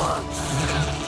blood.